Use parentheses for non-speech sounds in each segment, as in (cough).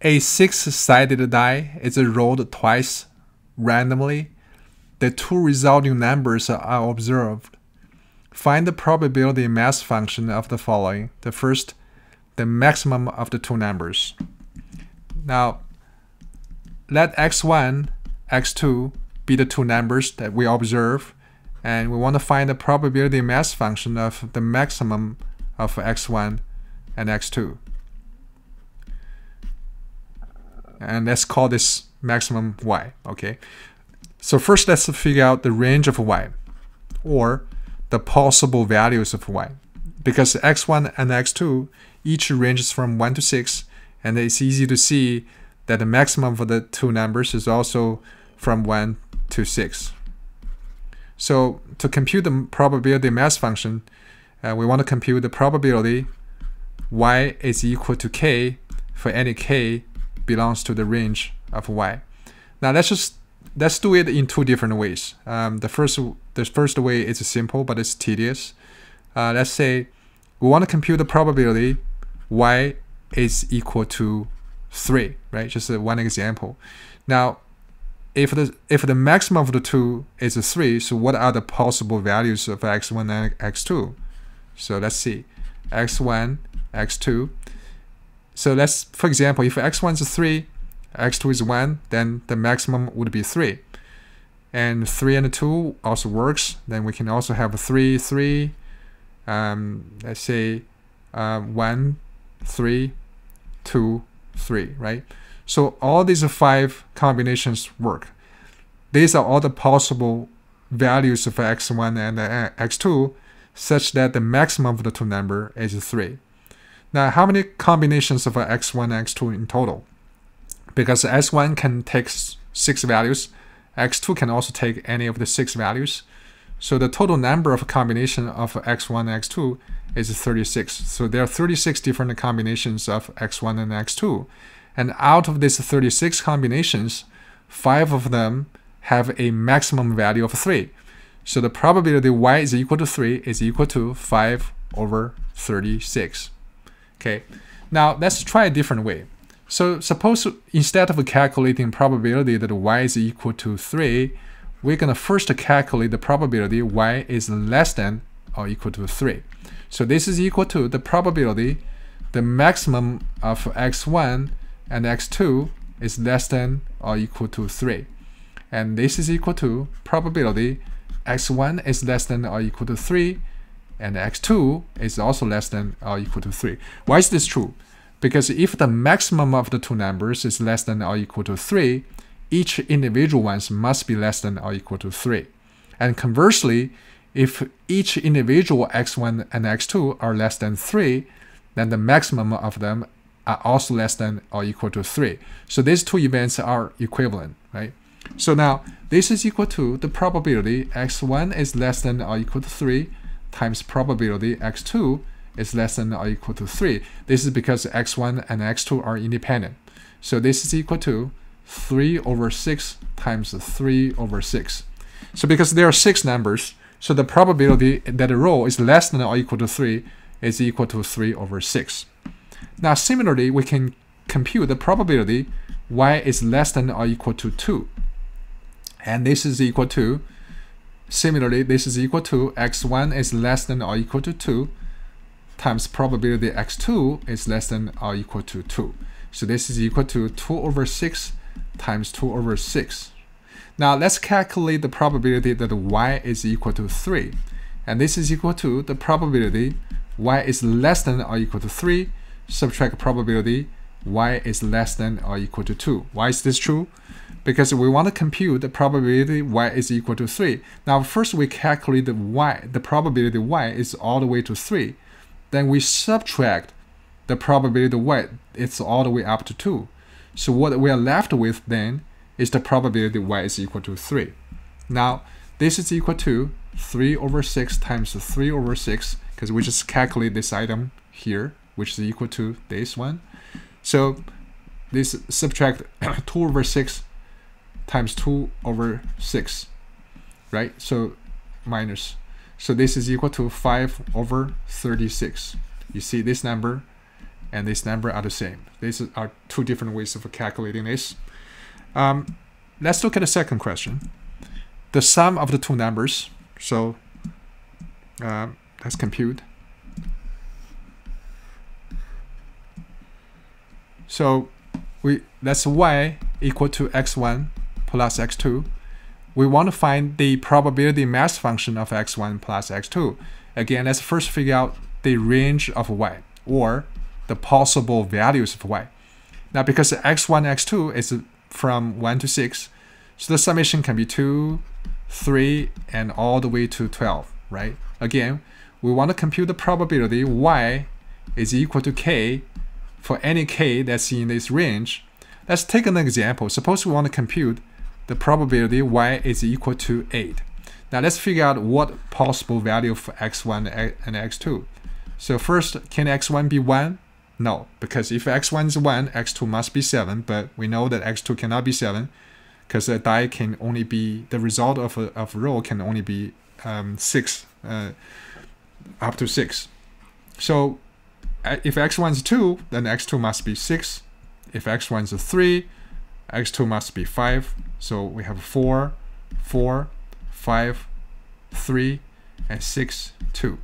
a six-sided die is rolled twice randomly, the two resulting numbers are observed. Find the probability mass function of the following. The first, the maximum of the two numbers. Now, let x1, x2 be the two numbers that we observe, and we want to find the probability mass function of the maximum of x1 and x2. And let's call this maximum y, okay? So first let's figure out the range of y, or the possible values of y. Because x1 and x2 each ranges from 1 to 6, and it's easy to see that the maximum for the two numbers is also from 1 to 6. So to compute the probability mass function, uh, we want to compute the probability y is equal to k for any k belongs to the range of y. Now let's just let's do it in two different ways. Um, the first the first way is simple but it's tedious. Uh, let's say we want to compute the probability y is equal to 3, right? Just one example. Now, if the if the maximum of the two is 3, so what are the possible values of x1 and x2? So let's see. x1, x2. So let's, for example, if x1 is 3, x2 is 1, then the maximum would be 3. And 3 and 2 also works. Then we can also have 3, 3, um, let's say um, 1, 3, 2, 3, right? So all these five combinations work. These are all the possible values of x1 and x2 such that the maximum of the two number is 3. Now, how many combinations of x1 and x2 in total? Because x1 can take 6 values, x2 can also take any of the 6 values. So the total number of combination of x1 and x2 is 36. So there are 36 different combinations of x1 and x2. And out of these 36 combinations, 5 of them have a maximum value of 3. So the probability y is equal to 3 is equal to 5 over 36. Okay, now let's try a different way. So suppose instead of calculating probability that y is equal to 3, we're going to first calculate the probability y is less than or equal to 3. So this is equal to the probability the maximum of x1 and x2 is less than or equal to 3. And this is equal to probability x1 is less than or equal to 3 and x2 is also less than or equal to 3. Why is this true? Because if the maximum of the two numbers is less than or equal to 3, each individual ones must be less than or equal to 3. And conversely, if each individual x1 and x2 are less than 3, then the maximum of them are also less than or equal to 3. So these two events are equivalent, right? So now this is equal to the probability x1 is less than or equal to 3 times probability x2 is less than or equal to 3. This is because x1 and x2 are independent. So this is equal to 3 over 6 times 3 over 6. So because there are 6 numbers, so the probability that a row is less than or equal to 3 is equal to 3 over 6. Now similarly, we can compute the probability y is less than or equal to 2. And this is equal to, similarly, this is equal to x1 is less than or equal to 2 times probability x2 is less than or equal to 2. So this is equal to 2 over 6 times 2 over 6. Now let's calculate the probability that y is equal to 3. And this is equal to the probability y is less than or equal to 3 subtract probability y is less than or equal to 2. Why is this true? Because we want to compute the probability y is equal to 3. Now first we calculate the y, the probability y is all the way to 3. Then we subtract the probability y, it's all the way up to 2. So what we are left with then is the probability y is equal to 3. Now this is equal to 3 over 6 times 3 over 6 because we just calculate this item here which is equal to this one. So this subtract (coughs) 2 over 6 times 2 over 6, right? So minus. So this is equal to 5 over 36. You see this number and this number are the same. These are two different ways of calculating this. Um, let's look at the second question. The sum of the two numbers. So uh, let's compute. So we that's y equal to x1 plus x2. We want to find the probability mass function of x1 plus x2. Again, let's first figure out the range of y, or the possible values of y. Now, because x1, x2 is from 1 to 6, so the summation can be 2, 3, and all the way to 12, right? Again, we want to compute the probability y is equal to k for any k that's in this range. Let's take an example. Suppose we want to compute the probability y is equal to 8. Now let's figure out what possible value for x1 and x2. So first, can x1 be 1? No, because if x1 is 1, x2 must be 7, but we know that x2 cannot be 7 because a die can only be, the result of a, of a row can only be um, 6, uh, up to 6. So if x1 is 2, then x2 must be 6. If x1 is 3, x2 must be 5. So we have 4, 4, 5, 3, and 6, 2.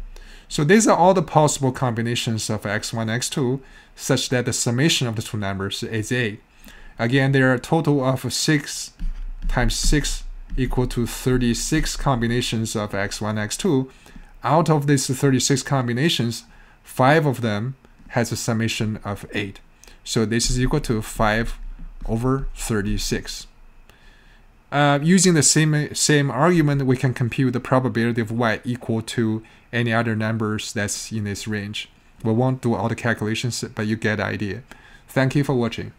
So these are all the possible combinations of x1, x2, such that the summation of the two numbers is 8. Again, there are a total of 6 times 6 equal to 36 combinations of x1, x2. Out of these 36 combinations, 5 of them has a summation of 8. So this is equal to 5 over 36. Uh, using the same same argument, we can compute the probability of y equal to any other numbers that's in this range. We won't do all the calculations, but you get the idea. Thank you for watching.